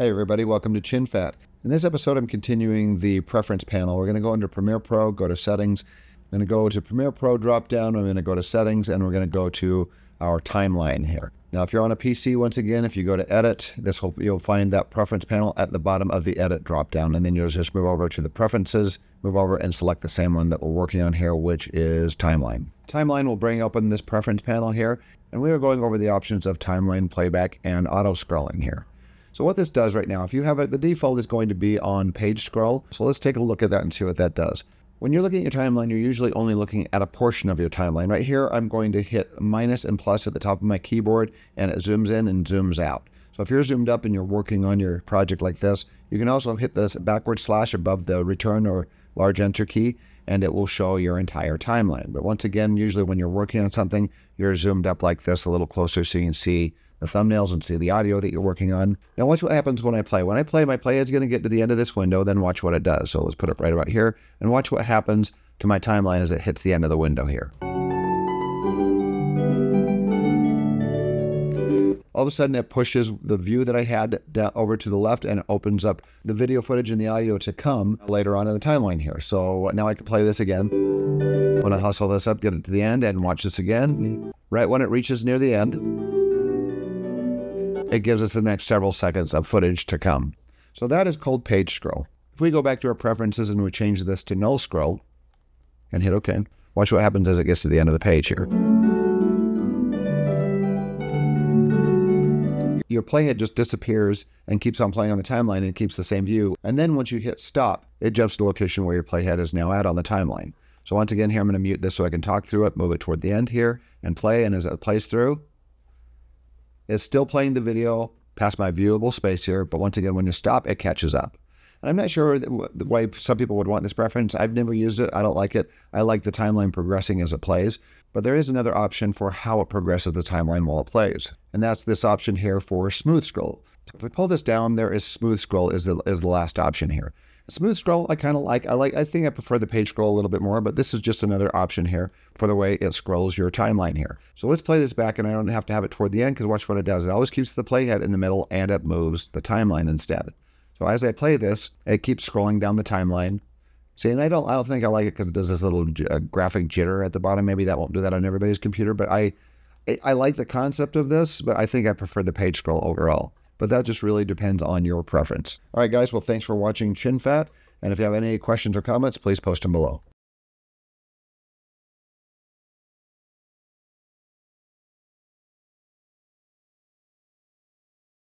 Hey everybody, welcome to Chin Fat. In this episode, I'm continuing the preference panel. We're going to go under Premiere Pro, go to Settings. I'm to go to Premiere Pro drop down. I'm going to go to Settings, and we're going to go to our timeline here. Now, if you're on a PC, once again, if you go to Edit, this will you'll find that preference panel at the bottom of the Edit drop down, and then you'll just move over to the Preferences, move over and select the same one that we're working on here, which is Timeline. Timeline will bring open this preference panel here, and we are going over the options of timeline playback and auto scrolling here. So what this does right now, if you have it, the default is going to be on page scroll. So let's take a look at that and see what that does. When you're looking at your timeline, you're usually only looking at a portion of your timeline. Right here, I'm going to hit minus and plus at the top of my keyboard, and it zooms in and zooms out. So if you're zoomed up and you're working on your project like this, you can also hit this backward slash above the return or large enter key, and it will show your entire timeline. But once again, usually when you're working on something, you're zoomed up like this a little closer so you can see the thumbnails and see the audio that you're working on. Now watch what happens when I play. When I play, my playhead's going to get to the end of this window, then watch what it does. So let's put it right about here and watch what happens to my timeline as it hits the end of the window here. all of a sudden it pushes the view that I had over to the left and opens up the video footage and the audio to come later on in the timeline here. So now I can play this again. When I hustle this up, get it to the end and watch this again. Right when it reaches near the end, it gives us the next several seconds of footage to come. So that is called page scroll. If we go back to our preferences and we change this to no scroll and hit OK, watch what happens as it gets to the end of the page here. Your playhead just disappears and keeps on playing on the timeline and keeps the same view. And then once you hit stop, it jumps to the location where your playhead is now at on the timeline. So once again, here I'm going to mute this so I can talk through it, move it toward the end here, and play. And as it plays through, it's still playing the video past my viewable space here, but once again, when you stop, it catches up. And I'm not sure the way some people would want this preference. I've never used it. I don't like it. I like the timeline progressing as it plays. But there is another option for how it progresses the timeline while it plays. And that's this option here for smooth scroll. So if we pull this down, there is smooth scroll is the, is the last option here. Smooth scroll, I kind of like. I like. I think I prefer the page scroll a little bit more, but this is just another option here for the way it scrolls your timeline here. So let's play this back, and I don't have to have it toward the end because watch what it does. It always keeps the playhead in the middle, and it moves the timeline instead. So as I play this, it keeps scrolling down the timeline. See, and I don't, I don't think I like it because it does this little uh, graphic jitter at the bottom. Maybe that won't do that on everybody's computer, but I, I like the concept of this, but I think I prefer the page scroll overall. But that just really depends on your preference. All right, guys. Well, thanks for watching Chin Fat. And if you have any questions or comments, please post them below.